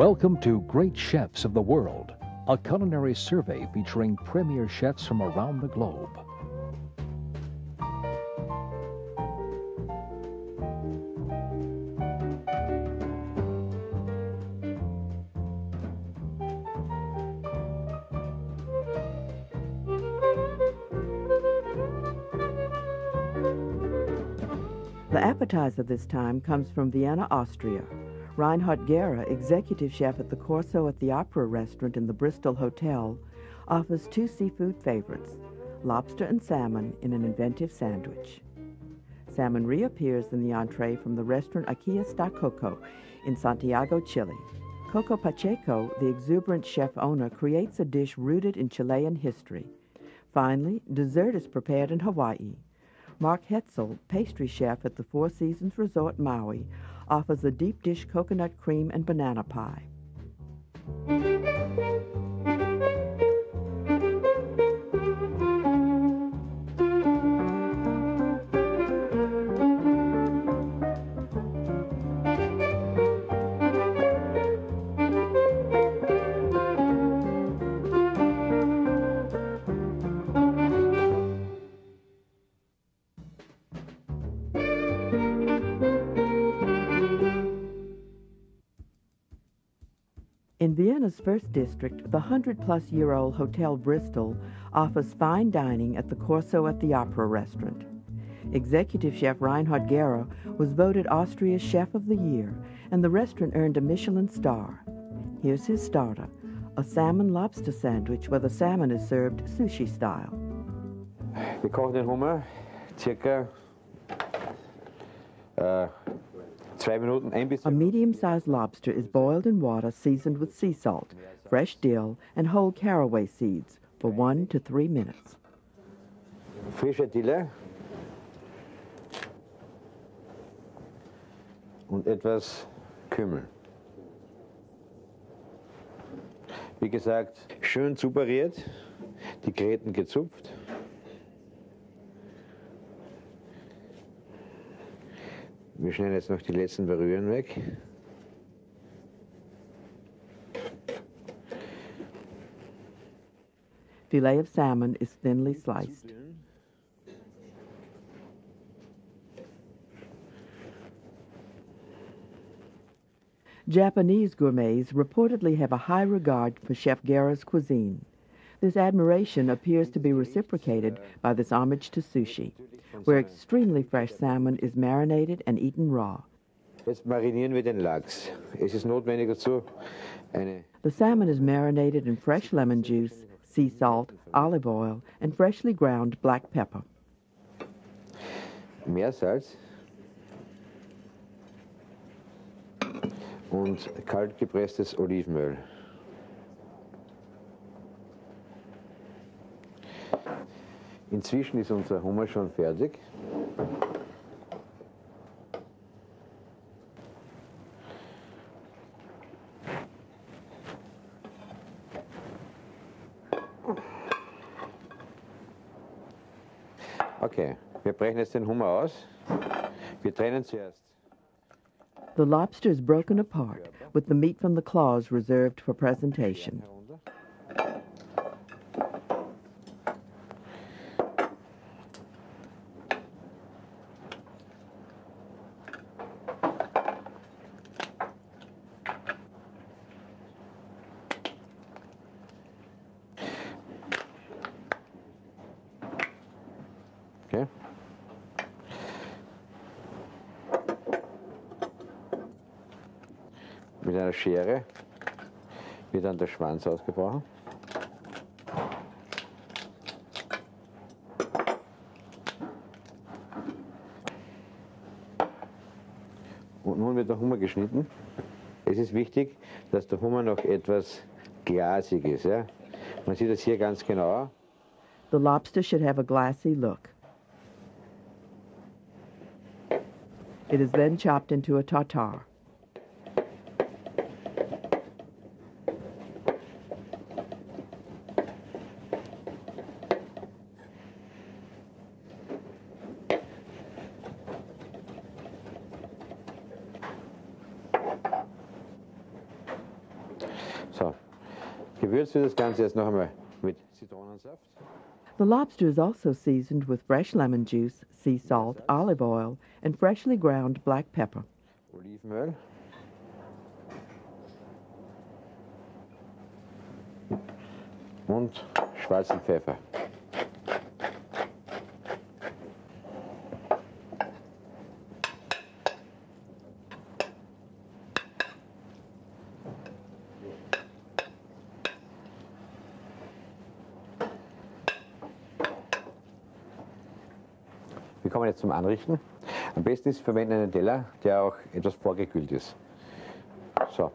Welcome to Great Chefs of the World, a culinary survey featuring premier chefs from around the globe. The appetizer this time comes from Vienna, Austria. Reinhard Gehrer, executive chef at the Corso at the Opera restaurant in the Bristol Hotel, offers two seafood favorites, lobster and salmon in an inventive sandwich. Salmon reappears in the entree from the restaurant Aquí Está Coco in Santiago, Chile. Coco Pacheco, the exuberant chef owner, creates a dish rooted in Chilean history. Finally, dessert is prepared in Hawaii. Mark Hetzel, pastry chef at the Four Seasons Resort Maui, offers a deep dish coconut cream and banana pie. In Vienna's first district, the 100 plus year old Hotel Bristol offers fine dining at the Corso at the Opera restaurant. Executive chef Reinhard Gehrer was voted Austria's Chef of the Year, and the restaurant earned a Michelin star. Here's his starter a salmon lobster sandwich where the salmon is served sushi style. Wir Hummer circa zwei Minuten, ein bis A medium sized lobster is boiled in water seasoned with sea salt, fresh dill, and whole caraway seeds for one to three minutes. frische Dille und etwas Kümmel. Wie gesagt, schön zupariert, die Gräten gezupft. Wir schneiden jetzt noch die letzten Berühren weg. Filet of salmon is thinly sliced. Japanese gourmets reportedly have a high regard for Chef Gehrer's cuisine. This admiration appears to be reciprocated by this homage to sushi, where extremely fresh salmon is marinated and eaten raw. Jetzt marinieren wir den Lachs. Es ist notwendig dazu eine The salmon is marinated in fresh lemon juice, sea salt, olive oil, and freshly ground black pepper. Meersalz und kalt gepresstes Olivenöl. Inzwischen ist unser Hummer schon fertig. Okay, wir brechen jetzt den Hummer aus. Wir trennen zuerst The lobster is broken apart, with the meat from the claws reserved for presentation. Wird dann der Schwanz ausgebrochen. Und nun wird der Hummer geschnitten. Es ist wichtig, dass der Hummer noch etwas glasig ist. Ja? Man sieht das hier ganz genau. The lobster should have a glassy look. It is then chopped into a tartare. Gewürzt wird das Ganze jetzt noch einmal mit Zitronensaft. The lobster is also seasoned with fresh lemon juice, sea salt, olive oil, and freshly ground black pepper. Olivenöl. Und schwarzen Pfeffer. Zum Anrichten. Am besten ist, verwenden einen Teller, der auch etwas vorgekühlt ist. So.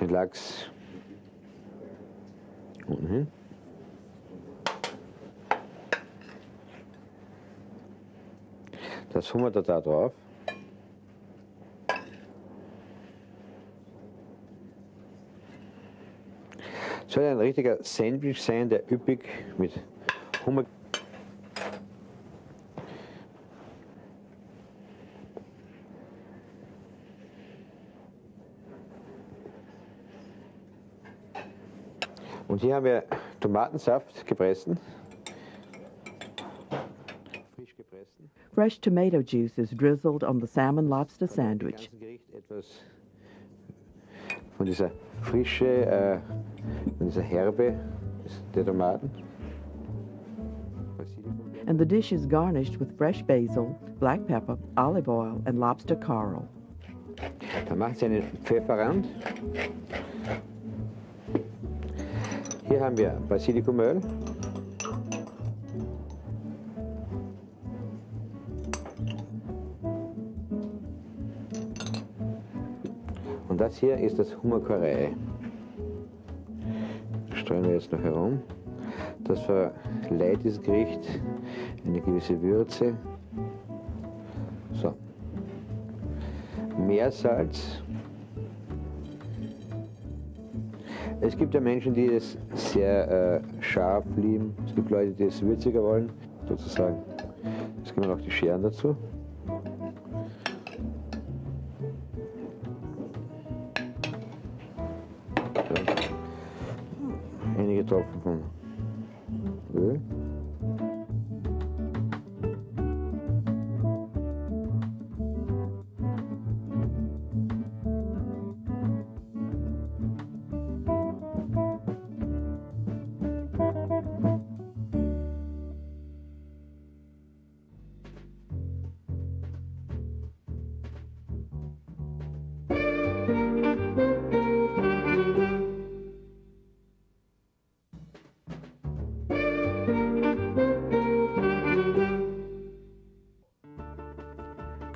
Den Lachs unten hin. Das Hummer da, da drauf. Soll ein richtiger Sandwich sein, der üppig mit Hummer. Und hier haben wir Tomatensaft gepressen. Frisch gepressen. Fresh tomato juice is drizzled on the salmon lobster sandwich. Von dieser Frische, äh, von dieser Herbe der Tomaten. And the dish is garnished with fresh basil, black pepper, olive oil, and lobster coral. Dann macht sie einen Pfefferrand. Hier haben wir Basilikumöl. Und das hier ist das Hummerkarei. Streuen wir jetzt noch herum. Das verleiht dieses Gericht eine gewisse Würze. So. Meersalz. Es gibt ja Menschen, die es sehr äh, scharf lieben. Es gibt Leute, die es würziger wollen, sozusagen. Jetzt kommen noch die Scheren dazu. Einige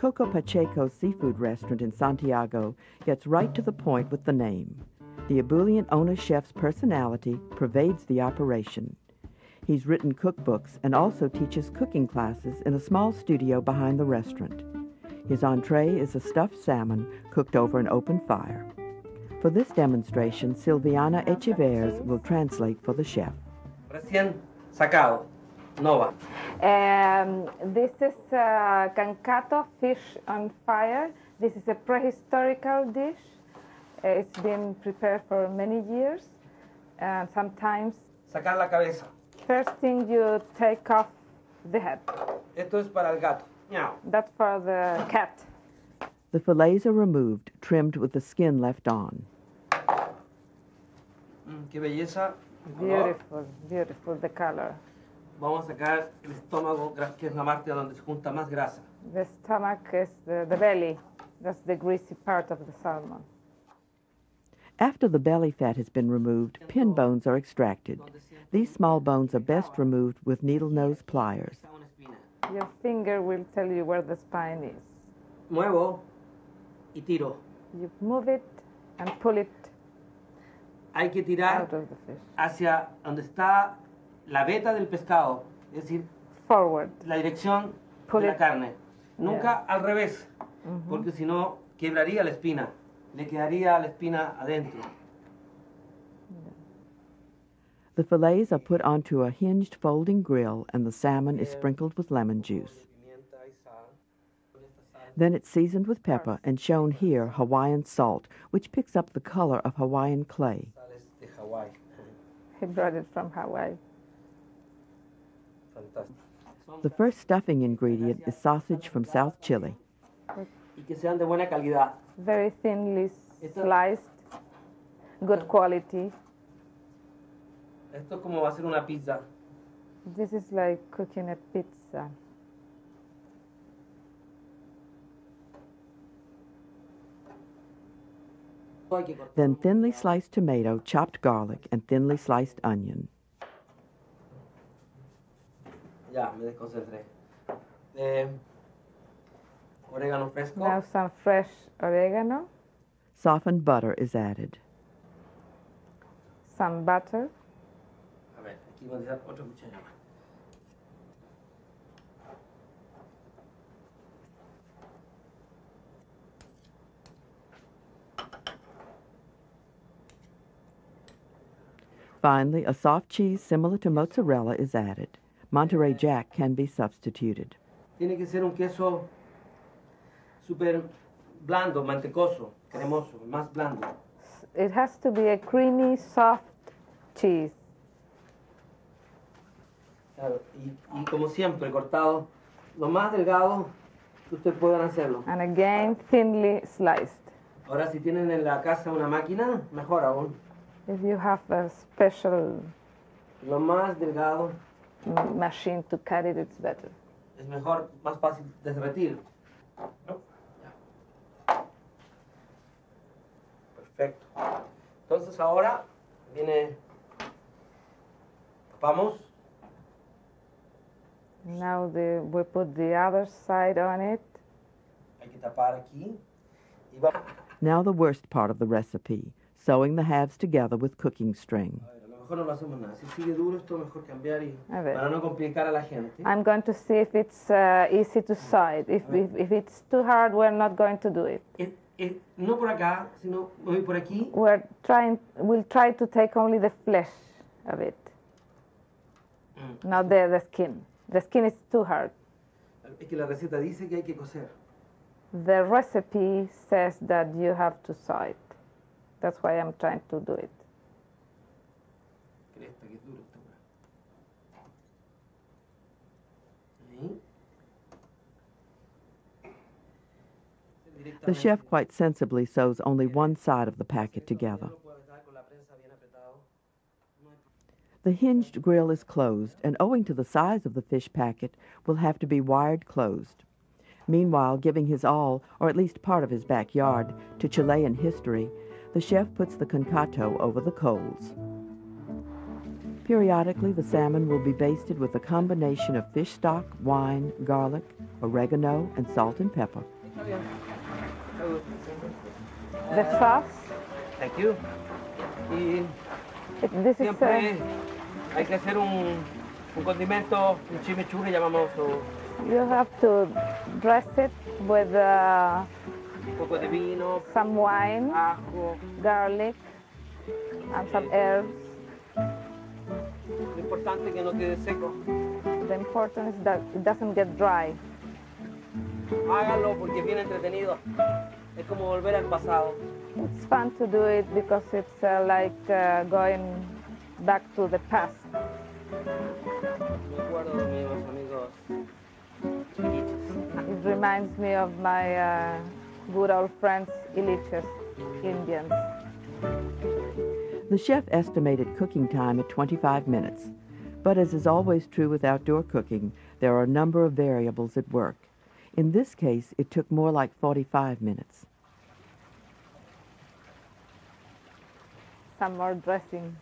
Coco Pacheco's seafood restaurant in Santiago gets right to the point with the name. The ebullient owner chef's personality pervades the operation. He's written cookbooks and also teaches cooking classes in a small studio behind the restaurant. His entree is a stuffed salmon cooked over an open fire. For this demonstration, Silviana Echevers will translate for the chef. Recién sacado. Nova. Um, this is uh, concato fish on fire. This is a prehistorical dish. Uh, it's been prepared for many years. And sometimes, Sacar la cabeza. first thing you take off the head. Esto es para el gato. Miau. That's for the cat. The fillets are removed, trimmed with the skin left on. Mm, qué belleza. Beautiful, beautiful the color. Vamos a sacar el estómago, que es la parte donde se junta más grasa. The stomach is the, the belly. That's the greasy part of the salmon. After the belly fat has been removed, pin bones are extracted. These small bones are best removed with needle nose pliers. Your finger will tell you where the spine is. Muevo y tiro. You move it and pull it Hay que tirar out of the fish. hacia donde está la veta del pescado, es decir, Forward. la dirección Pull de la carne. Nunca al revés, porque si no quebraría la espina, le quedaría la espina adentro. The fillets are put onto a hinged folding grill and the salmon is sprinkled with lemon juice. Pimienta y sal. Then it's seasoned with pepper and shown here Hawaiian salt, which picks up the color of Hawaiian clay. Sales de Hawái. He brought it from Hawaii. Fantástico. The first stuffing ingredient is sausage from South Chile. Y que sean de buena calidad. Very thinly sliced, good quality. Esto es como va a ser una pizza. This is like cooking a pizza. Esto hay que cortar. Then thinly sliced tomato, chopped garlic, and thinly sliced onion. Ya, me desconcentré. Eh, orégano fresco. Now some fresh oregano, Softened butter is added. some butter, A ver, aquí voy a necesitar otra cuchara. Finally, a soft cheese similar to mozzarella is added. Monterey Jack can be substituted. Tiene que ser un queso súper blando, mantecoso, cremoso, más blando. it has to be a creamy, soft cheese. Claro, y, y como siempre, cortado lo más delgado que ustedes puedan hacerlo. And again, thinly sliced. Ahora, si tienen en la casa una máquina, mejor aún. If you have a special Lo más delgado machine to cut it, it's better. es mejor, más fácil de derretir. ¿No? Ya. Perfecto. Entonces ahora viene, vamos, Now the, we put the other side on it. hay que tapar aquí. Now the worst part of the recipe, sewing the halves together with cooking string. A ver, a lo mejor no lo hacemos nada. Si sigue duro, esto mejor cambiar y A ver. para no complicar a la gente. I'm going to see if it's uh, easy to side. If, if, if it's too hard, we're not going to do it. Eh, eh, no por acá, sino voy por aquí. We're trying, we'll try to take only the flesh of it, Mm. not the, the skin. The skin is too hard. Es que la receta dice que hay que cocer. The recipe says that you have to saw it. That's why I'm trying to do it. The chef quite sensibly sews only one side of the packet together. The hinged grill is closed, and owing to the size of the fish packet, will have to be wired closed. Meanwhile, giving his all, or at least part of his backyard, to Chilean history, the chef puts the concato over the coals. Periodically, the salmon will be basted with a combination of fish stock, wine, garlic, oregano, and salt and pepper. Está bien. Salud. The sauce, Thank you. Y this is siempre uh, hay que hacer un, un condimento, un chimichurri llamamos, you have to dress it with uh, un poco de vino, some wine, ajo. garlic, and some herbs. Lo importante es que no quede seco. The important is that it doesn't get dry. Hágalo porque es bien entretenido. Es como volver al pasado. It's fun to do it because it's uh, like uh, going back to the past. Me acuerdo de mis amigos iliches. It reminds me of my uh, good old friends, Iliches, Indians. The chef estimated cooking time at 25 minutes. But as is always true with outdoor cooking, there are a number of variables at work. In this case, it took more like 45 minutes. Some more dressing.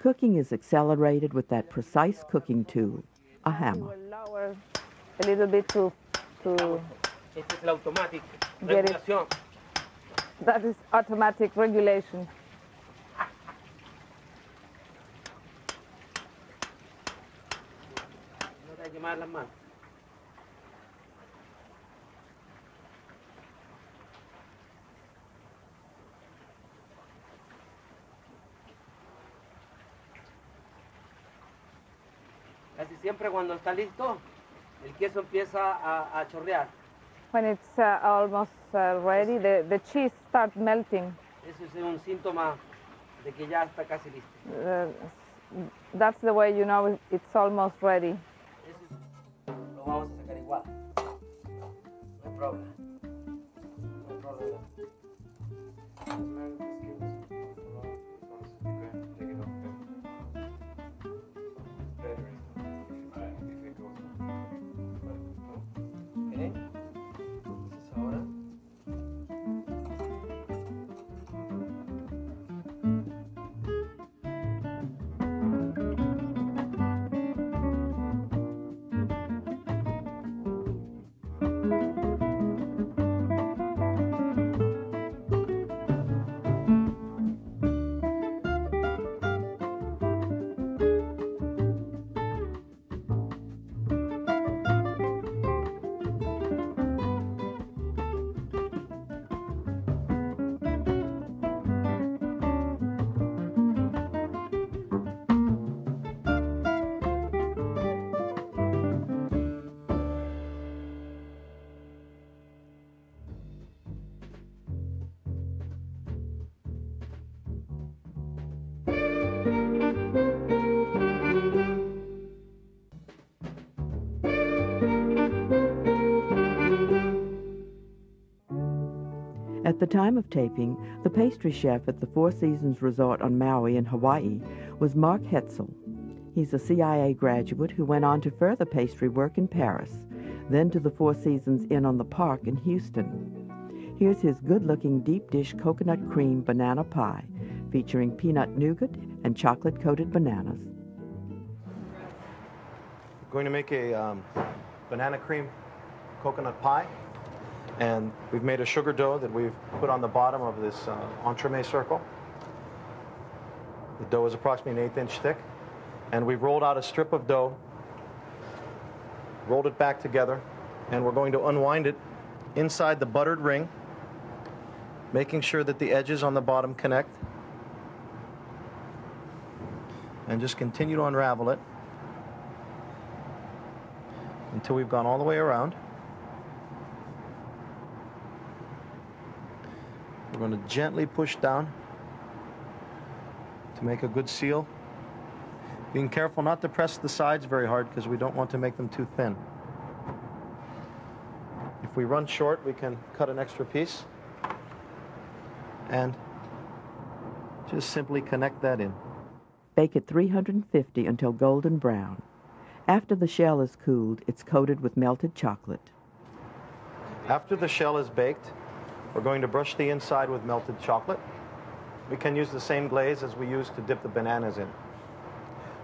Cooking is accelerated with that precise cooking tool, a hammer. Lower a little bit to, to get it. That is automatic regulation. Siempre cuando está listo, el queso empieza a, a chorrear. When it's uh, almost uh, ready, the, the cheese starts melting. Eso es un síntoma de que ya está casi listo. Uh, that's the way you know it- it's almost ready. Eso es- lo vamos a sacar igual. No hay problema. No hay the time of taping, the pastry chef at the Four Seasons Resort on Maui in Hawaii was Mark Hetzel. He's a CIA graduate who went on to further pastry work in Paris, then to the Four Seasons Inn on the Park in Houston. Here's his good looking deep dish coconut cream banana pie, featuring peanut nougat and chocolate coated bananas. going to make a um, banana cream coconut pie. And we've made a sugar dough that we've put on the bottom of this uh, entremet circle. The dough is approximately an eighth inch thick. And we've rolled out a strip of dough, rolled it back together, and we're going to unwind it inside the buttered ring, making sure that the edges on the bottom connect. And just continue to unravel it until we've gone all the way around. We're going to gently push down to make a good seal. Being careful not to press the sides very hard because we don't want to make them too thin. If we run short, we can cut an extra piece and just simply connect that in. Bake at 350 until golden brown. After the shell is cooled, it's coated with melted chocolate. After the shell is baked, we're going to brush the inside with melted chocolate. We can use the same glaze as we used to dip the bananas in.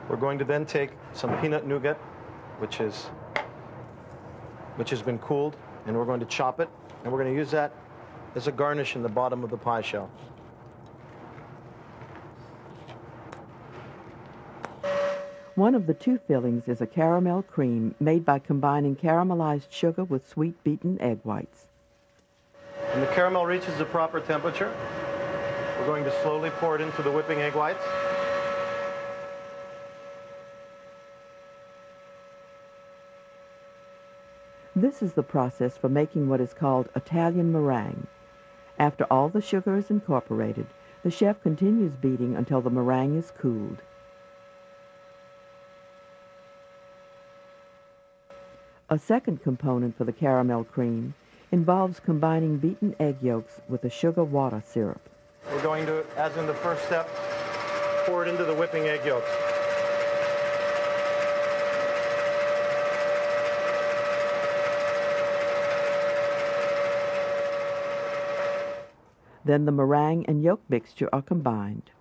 We're going to then take some peanut nougat, which is which has been cooled, and we're going to chop it, and we're going to use that as a garnish in the bottom of the pie shell. One of the two fillings is a caramel cream made by combining caramelized sugar with sweet beaten egg whites. When the caramel reaches the proper temperature, we're going to slowly pour it into the whipping egg whites. This is the process for making what is called Italian meringue. After all the sugar is incorporated, the chef continues beating until the meringue is cooled. A second component for the caramel cream involves combining beaten egg yolks with a sugar water syrup. We're going to, as in the first step, pour it into the whipping egg yolks. Then the meringue and yolk mixture are combined.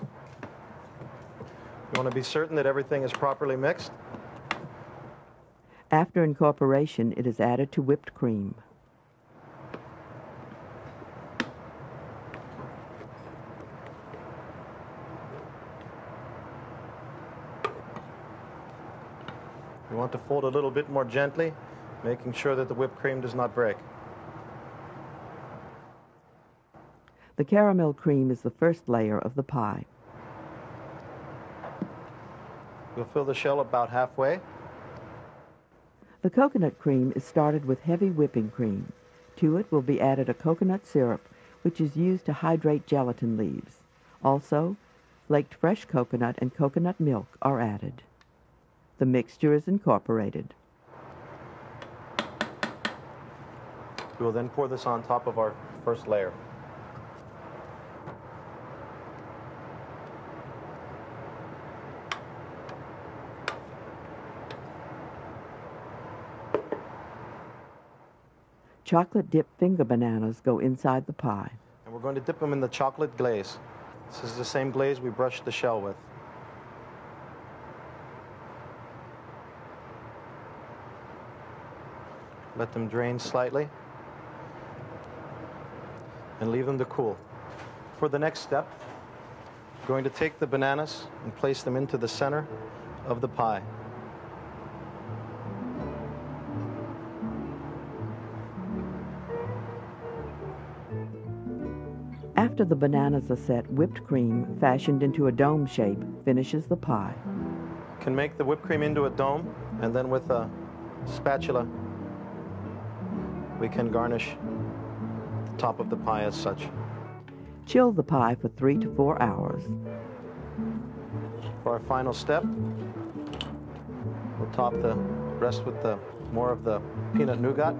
You want to be certain that everything is properly mixed. After incorporation, it is added to whipped cream. You want to fold a little bit more gently, making sure that the whipped cream does not break. The caramel cream is the first layer of the pie. We'll fill the shell about halfway. The coconut cream is started with heavy whipping cream. To it will be added a coconut syrup, which is used to hydrate gelatin leaves. Also, flaked fresh coconut and coconut milk are added. The mixture is incorporated. We will then pour this on top of our first layer. Chocolate dipped finger bananas go inside the pie. And we're going to dip them in the chocolate glaze. This is the same glaze we brushed the shell with. Let them drain slightly and leave them to cool. For the next step, we're going to take the bananas and place them into the center of the pie. After the bananas are set, whipped cream, fashioned into a dome shape, finishes the pie. Can make the whipped cream into a dome, and then with a spatula, we can garnish the top of the pie as such. Chill the pie for three to four hours. For our final step, we'll top the rest with the more of the peanut nougat.